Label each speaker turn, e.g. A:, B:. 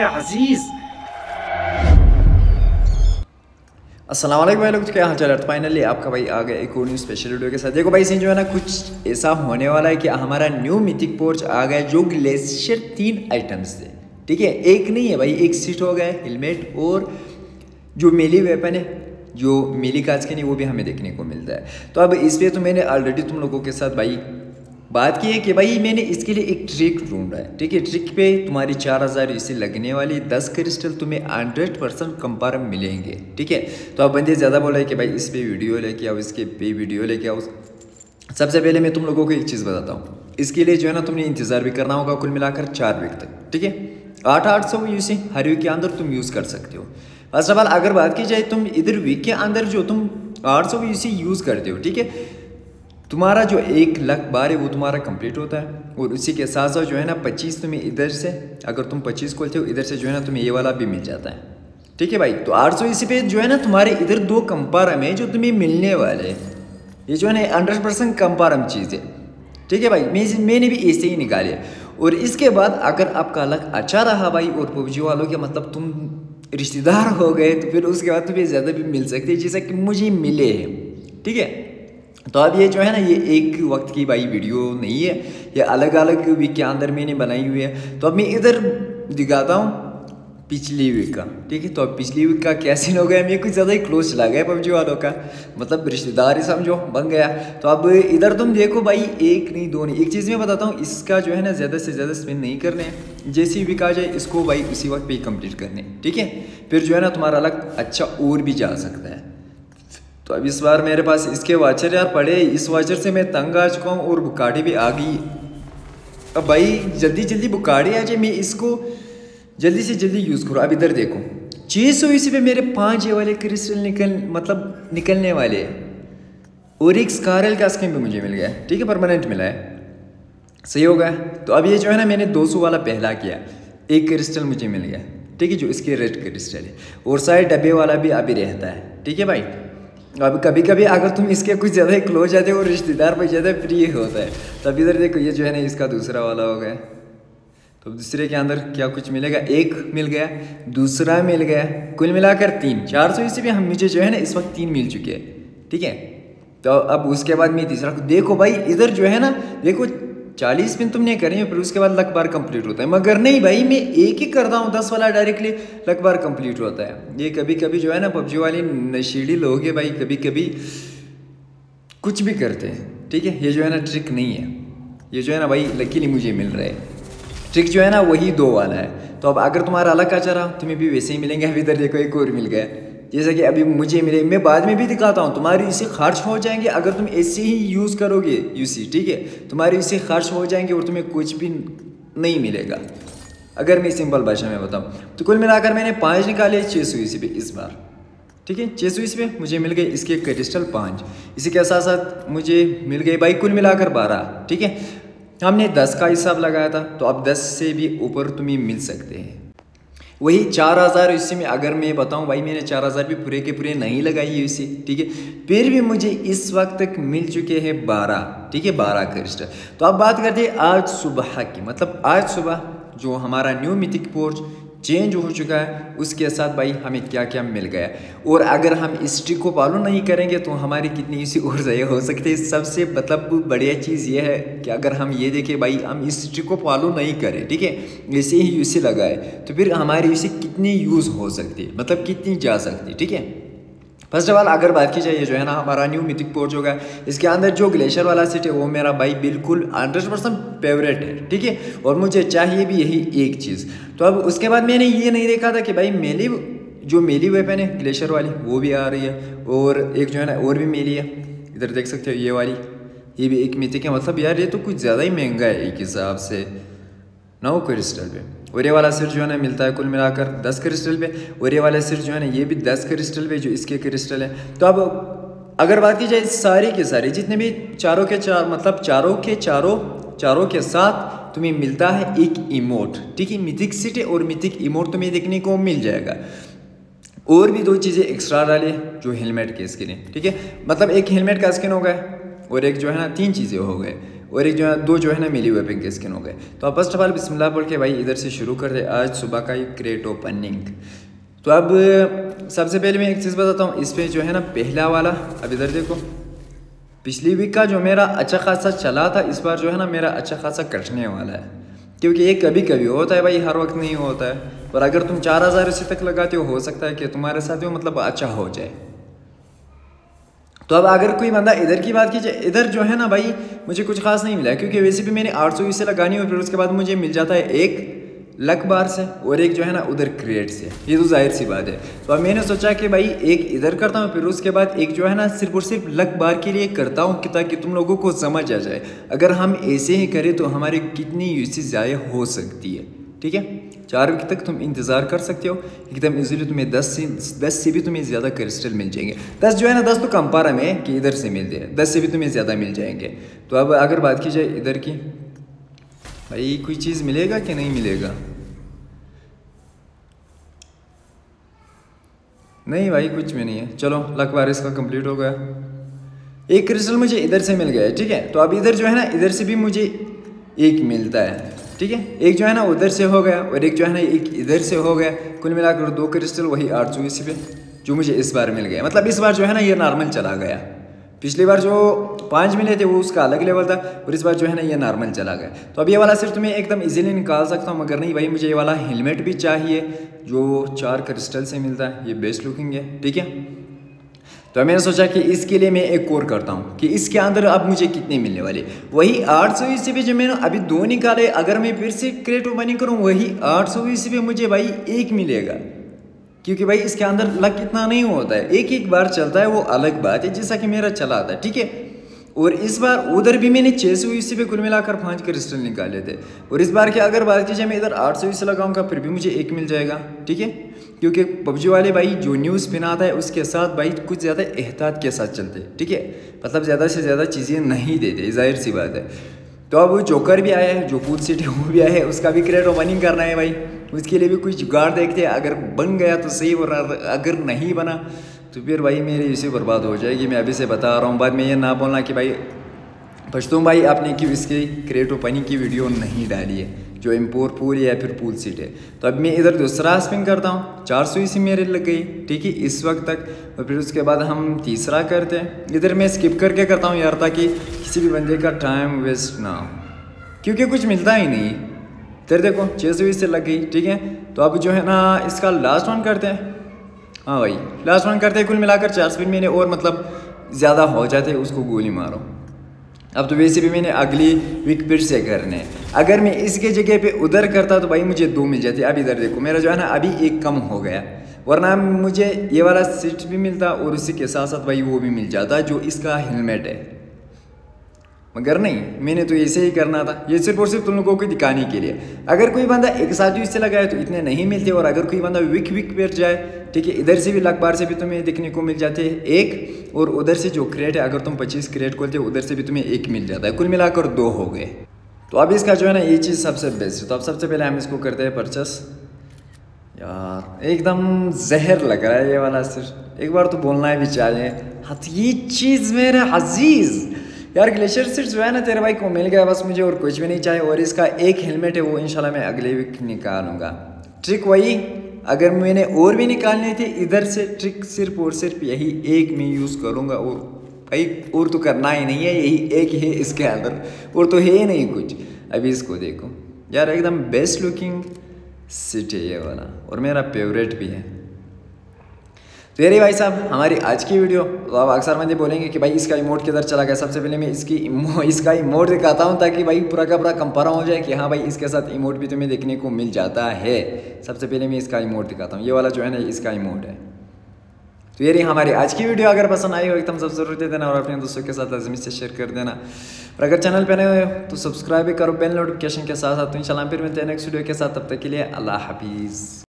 A: अज़ीज़।
B: वालेकुम भाई लोग तो क्या हाल चाल फाइनली आपका भाई आ गया एक और न्यू स्पेशल वीडियो के साथ। देखो भाई सीन जो है ना, कुछ ऐसा होने वाला है कि हमारा न्यू मिथिक पोर्च आ गया जो ग्लेशियर तीन आइटम्स थे ठीक है, एक नहीं है भाई, एक सीट हो गया हेलमेट और जो मेली वेपन है, जो मेली काज के नहीं, वो भी हमें देखने को मिलता है। तो अब इस पर तो मैंने ऑलरेडी तुम लोगों के साथ भाई बात की है कि भाई मैंने इसके लिए एक ट्रिक ढूंढा है। ठीक है ट्रिक पे तुम्हारी चार हज़ार इसे लगने वाली दस क्रिस्टल तुम्हें हंड्रेड परसेंट कंपारम मिलेंगे। ठीक है तो अब बंदे ज़्यादा बोल हैं कि भाई इस पे वीडियो लेके आओ, इसके पे वीडियो लेके आओ। सबसे पहले मैं तुम लोगों को एक चीज़ बताता हूँ। इसके लिए जो है ना तुमने इंतज़ार भी करना होगा कुल मिलाकर चार वीक तक। ठीक है, आठ आठ सौ यूसी हर वीक के अंदर तुम यूज़ कर सकते हो। फ़र्स्ट ऑफ़ ऑल अगर बात की जाए तुम इधर वीक के अंदर जो तुम आठ सौ यूसी यूज़ करते हो, ठीक है तुम्हारा जो एक लाख बार है वो तुम्हारा कंप्लीट होता है। और उसी के साथ साथ जो है ना, पच्चीस तुम्हें इधर से, अगर तुम पच्चीस खोलते हो, इधर से जो है ना, तुम्हें ये वाला भी मिल जाता है। ठीक है भाई? तो आठ सौ इसी पे जो है ना, तुम्हारे इधर दो कंपारम है, जो तुम्हें मिलने वाले हैं। ये जो है ना हंड्रेड परसेंट कंपारम चीज़ है। ठीक है भाई? मैं मैंने भी ऐसे ही निकाले। और इसके बाद अगर आपका लक अच्छा रहा भाई, और पबजी वालों के मतलब तुम रिश्तेदार हो गए तो फिर उसके बाद तुम्हें ज़्यादा भी मिल सकती है, जैसा कि मुझे मिले हैं। ठीक है? तो अब ये जो है ना, ये एक वक्त की भाई वीडियो नहीं है, ये अलग अलग वीक के अंदर मैंने बनाई हुई है। तो अब मैं इधर दिखाता हूँ पिछली वीक का, ठीक है? तो अब पिछली वीक का क्या सीन हो गया मैं कुछ ज़्यादा ही क्लोज चला गया पबजी वालों का। मतलब रिश्तेदार ही समझो, बन गया। तो अब इधर तुम देखो भाई, एक नहीं, दो नहीं। एक चीज़ मैं बताता हूँ, इसका जो है ना, ज़्यादा से ज़्यादा स्पिन नहीं करने हैं। जैसी वीक आ जाए, इसको भाई उसी वक्त पे ही कंप्लीट करने ठीक है? फिर जो है ना, तुम्हारा अलग अच्छा और भी जा सकता है। तो अब इस बार मेरे पास इसके वाचर यार पड़े, इस वाचर से मैं तंग आ चुका हूँ और बुकाड़ी भी आ गई। अब भाई, जल्दी जल्दी बुकाड़ी आ जाए, मैं इसको जल्दी से जल्दी यूज़ करूँ। अब इधर देखो। छः सौ इसी पे मेरे पाँच ये वाले क्रिस्टल निकल मतलब निकलने वाले। और एक स्कारल का स्किन भी मुझे मिल गया, ठीक है परमानेंट मिला है। सही हो गया तो अब ये जो है ना, मैंने 200 वाला पहला किया। एक क्रिस्टल मुझे मिल गया, ठीक है, जो इसके रेड क्रिस्टल है। और साइड डब्बे वाला भी अभी रहता है, ठीक है भाई? अब कभी कभी अगर तुम इसके कुछ ज़्यादा ही क्लोज जाते हो रिश्तेदार पर ज़्यादा प्रिय होता है। तब इधर देखो ये जो है ना, इसका दूसरा वाला हो गया। तो दूसरे के अंदर क्या कुछ मिलेगा? एक मिल गया, दूसरा मिल गया। कुल मिलाकर तीन। चार सौ इसी में हम मुझे जो है ना, इस वक्त तीन मिल चुके हैं। ठीक है? तो अब उसके बाद मैं तीसरा देखो भाई, इधर जो है ना, देखो चालीस मिनट तुमने करें फिर उसके बाद लक बार कंप्लीट होता है। मगर नहीं भाई, मैं एक ही करता हूँ, दस वाला डायरेक्टली लक बार कंप्लीट होता है। ये कभी कभी जो है ना, पबजी वाली नशीली लोग है भाई कभी कभी कुछ भी करते हैं, ठीक है? ये जो है ना ट्रिक नहीं है। ये जो है ना भाई लकीली मुझे मिल रहा है। ट्रिक जो है ना, वही दो वाला है। तो अब अगर तुम्हारा अलग का चरा तुम्हें भी वैसे ही मिलेंगे, अभी इधर देखो, एक और मिल गया। जैसा कि अभी मुझे मिले मैं बाद में भी दिखाता हूँ, तुम्हारी इसे खर्च हो जाएँगे अगर तुम ऐसे ही यूज़ करोगे यूसी ठीक है? तुम्हारी इसे खर्च हो जाएँगे और तुम्हें कुछ भी नहीं मिलेगा। अगर मैं सिंपल भाषा में बताऊँ तो कुल मिलाकर मैंने पाँच निकाले छः सौ पे इस बार। ठीक है? छः सौ पे मुझे मिल गए इसके क्रिस्टल पाँच। इसी के साथ साथ मुझे मिल गए भाई कुल मिलाकर बारह, ठीक है? हमने दस का हिसाब लगाया था तो अब दस से भी ऊपर तुम्हें मिल सकते हैं। वही चार हज़ार यूसी में, अगर मैं बताऊँ, भाई मैंने चार हज़ार भी पूरे के पूरे नहीं लगाई है इसी, ठीक है? फिर भी मुझे इस वक्त तक मिल चुके हैं बारह, ठीक है? बारह क्रिस्टल तो अब बात करते हैं आज सुबह की मतलब आज सुबह जो हमारा न्यू मिथिक पोर्च चेंज हो चुका है, उसके साथ भाई हमें क्या क्या मिल गया और अगर हम इस ट्रिक को फॉलो नहीं करेंगे तो हमारी कितनी इसी और ज़ाया हो सकती है। सबसे मतलब बढ़िया चीज़ यह है कि अगर हम ये देखें, भाई हम इस ट्रिक को फॉलो नहीं करें, ठीक है? ऐसे ही यूसी लगाए तो फिर हमारी इसे कितनी यूज़ हो सकती है मतलब कितनी जा सकती है, ठीक है? फ़र्स्ट ऑफ़ ऑल अगर बात की जाए जो है ना, हमारा न्यू मिथिक पोर्च होगा इसके अंदर जो ग्लेशियर वाला सीट है, वो मेरा भाई बिल्कुल हंड्रेड परसेंट फेवरेट है, ठीक है? और मुझे चाहिए भी यही एक चीज़। तो अब उसके बाद मैंने ये नहीं देखा था कि भाई मेली जो मेली वेपन है ग्लेशियर वाली, वो भी आ रही है, और एक जो है ना, और भी मेली है। इधर देख सकते हो, ये वाली, ये भी एक मिथिक है। मतलब यार, ये तो कुछ ज़्यादा ही महँगा है, एक हिसाब से। नौ क्रिस्टल पे ये वाला सिर जो है ना मिलता है कुल मिलाकर दस क्रिस्टल पे, ओरे वाला सिर जो है ना ये भी दस क्रिस्टल पे जो इसके क्रिस्टल है। तो अब अगर बात की जाए सारी के सारे, जितने भी चारों के चार मतलब चारों के चारों चारों के साथ तुम्हें मिलता है एक इमोट, ठीक है? मिथिक सिटी और मिथिक इमोट तुम्हें देखने को मिल जाएगा। और भी दो चीज़ें एक्स्ट्रा डाले जो हेलमेट के स्किन ठीक है? मतलब एक हेलमेट का स्किन हो गया और एक जो है ना तीन चीज़ें हो गए। और एक जो है, दो जो है ना मिली हुए पिंक स्किन हो गए। तो अब फ़र्स्ट ऑफ़ ऑल बिस्मिल्लाह पढ़ के भाई इधर से शुरू कर दे आज सुबह का ही क्रेट ओपनिंग तो अब, सबसे पहले मैं एक चीज़ बताता हूँ इस पर जो है ना पहला वाला, अब इधर देखो। पिछली वीक का जो मेरा अच्छा खासा चला था, इस बार जो है ना मेरा अच्छा खासा कटने वाला है। क्योंकि ये कभी कभी होता है भाई, हर वक्त नहीं होता है। और अगर तुम चार हज़ार इसी तक लगाते हो हो सकता है कि तुम्हारे साथ वो मतलब अच्छा हो जाए। तो अब अगर कोई बंदा इधर की बात कीजिए, इधर जो है ना भाई, मुझे कुछ खास नहीं मिला, क्योंकि वैसे भी मैंने आठ सौ से लगानी और फिर उसके बाद मुझे मिल जाता है एक लक बार से और एक जो है ना उधर क्रिएट से। ये तो ज़ाहिर सी बात है। तो अब मैंने सोचा कि भाई एक इधर करता हूँ, फिर उसके बाद एक जो है ना सिर्फ़ और सिर्फ़ लक बार के लिए करता हूँ, कि ताकि तुम लोगों को समझ आ जाए। अगर हम ऐसे ही करें तो हमारी कितनी यूसेज ज़ाय हो सकती है। ठीक है? चार वीक तक तुम इंतज़ार कर सकते हो एकदम इजीली तुम्हें दस से दस से भी तुम्हें ज़्यादा क्रिस्टल मिल जाएँगे दस जो है ना दस तो कम पारा में कि इधर से मिल जाए दस से भी तुम्हें ज़्यादा मिल जाएँगे तो अब अगर बात की जाए इधर की भाई कोई चीज़ मिलेगा कि नहीं मिलेगा नहीं भाई कुछ भी नहीं है चलो लक बार इसका कंप्लीट हो गया एक क्रिस्टल मुझे इधर से मिल गया ठीक है तो अब इधर जो है ना इधर से भी मुझे एक मिलता है ठीक है? एक जो है ना उधर से हो गया और एक जो है ना, एक इधर से हो गया। कुल मिलाकर दो क्रिस्टल वही आठ सौ पे, जो मुझे इस बार मिल गया। मतलब इस बार जो है ना, ये नॉर्मल चला गया। पिछली बार जो पाँच मिले थे, वो उसका अलग लेवल था और इस बार जो है ना, ये नॉर्मल चला गया। तो अब ये वाला सिर्फ़ तुम्हें एकदम इजीली निकाल सकता हूँ, मगर नहीं भाई मुझे ये वाला हेलमेट भी चाहिए, जो चार क्रिस्टल से मिलता है, ये बेस्ट लुकिंग है, ठीक है? तो मैंने सोचा कि इसके लिए मैं एक कोर करता हूँ कि इसके अंदर अब मुझे कितने मिलने वाले। वही आठ सौ ईसी पे जो मैंने अभी दो निकाले, अगर मैं फिर से क्रेट ओपनिंग करूँ, वही आठ सौ ईसी पे मुझे भाई एक मिलेगा। क्योंकि भाई इसके अंदर लक इतना नहीं होता है। एक एक बार चलता है, वो अलग बात है, जैसा कि मेरा चला था, ठीक है? और इस बार उधर भी मैंने छः सौ ईसी पे कुल मिलाकर पाँच क्रिस्टल निकाले थे। और इस बार की अगर बात की जाए, मैं इधर आठ सौ ईसी लगाऊँगा, फिर भी मुझे एक मिल जाएगा, ठीक है? क्योंकि पबजी वाले भाई जो न्यूज़ स्पिन आता है, उसके साथ भाई कुछ ज़्यादा एहतियात के साथ चलते ठीक है? मतलब ज़्यादा से ज़्यादा चीज़ें नहीं देते, ज़ाहिर सी बात है। तो अब जोकर भी आया है, जो कूद सिटी वो भी आया है, उसका भी क्रेड ओपनिंग करना है भाई। उसके लिए भी कुछ जुगाड़ देखते हैं, अगर बन गया तो सही और अगर नहीं बना तो फिर भाई मेरी इसी बर्बाद हो जाएगी, मैं अभी से बता रहा हूँ, बाद में ये ना बोलना कि भाई पछतूम भाई, आपने क्यों इसकी क्रेट ओपनिंग की वीडियो नहीं डाली है? जो इम्पोर पूल या फिर पूल सीट है। तो अब मैं इधर दूसरा स्पिन करता हूँ। चार सौ इसी मेरे लग गई, ठीक है, इस वक्त तक। और फिर उसके बाद हम तीसरा करते हैं। इधर मैं स्किप करके करता हूँ यार, ताकि किसी भी बंदे का टाइम वेस्ट ना हो। क्योंकि कुछ मिलता ही नहीं। इधर देखो छः सौ इससे लग गई, ठीक है। तो अब जो है ना, इसका लास्ट वन करते हैं। हाँ भाई लास्ट वन करते हैं, कुल मिलाकर चार स्पिन मैंने और मतलब ज़्यादा हो जाते, उसको गोली मारो। अब तो वैसे भी मैंने अगली वीक फिर से करने अगर मैं इसके जगह पे उधर करता तो भाई मुझे दो मिल जाती, अब इधर देखो। मेरा जो है ना, अभी एक कम हो गया। वरना मुझे ये वाला सीट भी मिलता और उसी के साथ साथ भाई वो भी मिल जाता जो इसका हेलमेट है। मगर नहीं, मैंने तो ऐसे ही करना था। ये सिर्फ़ और सिर्फ़ तुम लोगों को दिखाने के लिए। अगर कोई बंदा एक साथ ही इससे लगाए तो इतने नहीं मिलते और अगर कोई बंदा विक विक पर जाए, ठीक है, इधर से भी लकबार से भी तुम्हें देखने को मिल जाते हैं एक, और उधर से जो क्रेट है, अगर तुम पच्चीस क्रेट खोलते हो, उधर से भी तुम्हें एक मिल जाता है। कुल मिलाकर दो हो गए। तो अब इसका जो है ना, ये चीज़ सबसे बेस्ट है तो अब सबसे पहले हम इसको करते हैं परचेस यार, एकदम जहर लग रहा है ये वाला सिर्फ़। एक बार तो बोलना है भी चाहिए। हाँ ये चीज़ मेरे अज़ीज़। यार ग्लेशियर सिर्फ़ जो है ना, तेरे भाई को मिल गया, बस मुझे और कुछ भी नहीं चाहिए। और इसका एक हेलमेट है, वो इंशाल्लाह मैं अगले वीक निकालूँगा। ट्रिक वही, अगर मैंने और भी निकालने थे, इधर से ट्रिक सिर्फ़ और सिर्फ़ यही एक में यूज़ करूँगा और भाई और तो करना ही नहीं है यही एक है इसके अंदर। और तो है ही नहीं कुछ। अभी इसको देखो। यार एकदम बेस्ट लुकिंग सिट है ये वाला और मेरा फेवरेट भी है। तो ये भाई साहब हमारी आज की वीडियो तो आप अक्सर मंदी बोलेंगे कि भाई इसका इमोट किधर चला गया? सबसे पहले मैं इसकी इमो, इसका इमोट दिखाता हूँ ताकि भाई पूरा का पूरा कंपारा हो जाए कि हाँ भाई इसके साथ इमोट भी तुम्हें देखने को मिल जाता है। सबसे पहले मैं इसका इमोट दिखाता हूँ। ये वाला जो है ना इसका इमोट है। तो ये रही हमारी आज की वीडियो। अगर पसंद आई हो एकदम सब ज़रूर दे देना और अपने दोस्तों के साथ लाजमी से शेयर कर देना। और अगर चैनल पर नए हो तो सब्सक्राइब भी करो बेल नोटिफिकेशन के साथ साथ तो इंशाल्लाह फिर मिलते हैं नेक्स्ट वीडियो के साथ। तब तक के लिए अल्लाह हाफिज़।